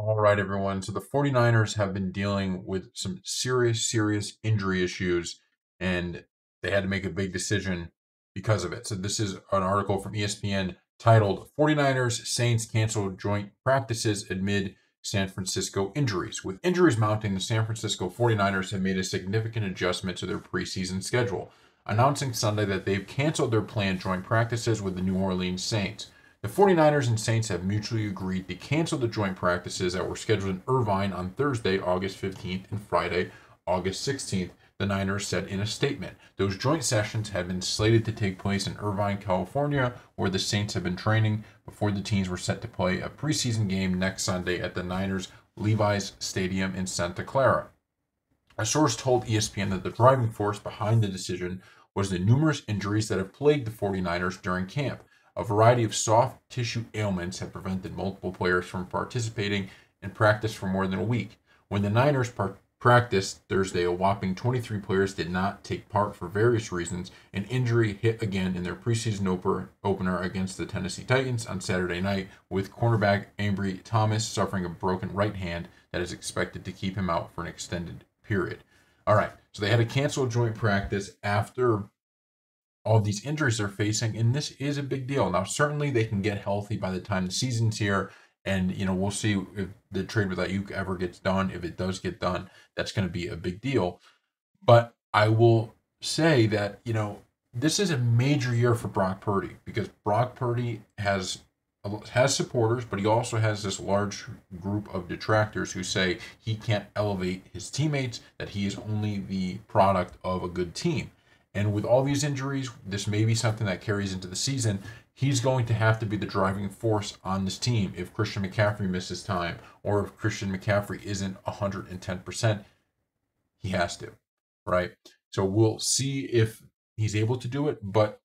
All right, everyone. So the 49ers have been dealing with some serious, serious injury issues, and they had to make a big decision because of it. So this is an article from ESPN titled 49ers Saints cancel joint practices amid San Francisco injuries. With injuries mounting, the San Francisco 49ers have made a significant adjustment to their preseason schedule, announcing Sunday that they've canceled their planned joint practices with the New Orleans Saints. The 49ers and Saints have mutually agreed to cancel the joint practices that were scheduled in Irvine on Thursday, August 15th and Friday, August 16th, the Niners said in a statement. Those joint sessions had been slated to take place in Irvine, California, where the Saints have been training before the teams were set to play a preseason game next Sunday at the Niners Levi's Stadium in Santa Clara. A source told ESPN that the driving force behind the decision was the numerous injuries that have plagued the 49ers during camp. A variety of soft tissue ailments have prevented multiple players from participating in practice for more than a week. When the Niners par- practiced Thursday, a whopping 23 players did not take part for various reasons. An injury hit again in their preseason oper- opener against the Tennessee Titans on Saturday night, with cornerback Ambry Thomas suffering a broken right hand that is expected to keep him out for an extended period. All right, so they had to cancel a joint practice after all these injuries they're facing, and this is a big deal. Now, certainly they can get healthy by the time the season's here, and you know we'll see if the trade with Aiyuk ever gets done. If it does get done, that's going to be a big deal. But I will say that you know this is a major year for Brock Purdy because Brock Purdy has has supporters, but he also has this large group of detractors who say he can't elevate his teammates, that he is only the product of a good team. And with all these injuries, this may be something that carries into the season. He's going to have to be the driving force on this team if Christian McCaffrey misses time or if Christian McCaffrey isn't 110%. He has to, right? So we'll see if he's able to do it, but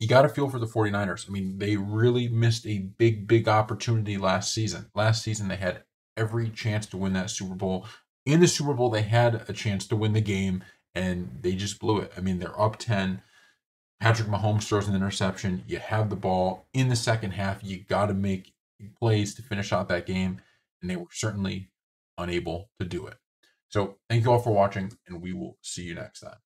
you got to feel for the 49ers. I mean, they really missed a big, big opportunity last season. Last season, they had every chance to win that Super Bowl. In the Super Bowl, they had a chance to win the game, and they just blew it. I mean, they're up 10. Patrick Mahomes throws an interception. You have the ball in the second half. You got to make plays to finish out that game, and they were certainly unable to do it. So, thank you all for watching, and we will see you next time.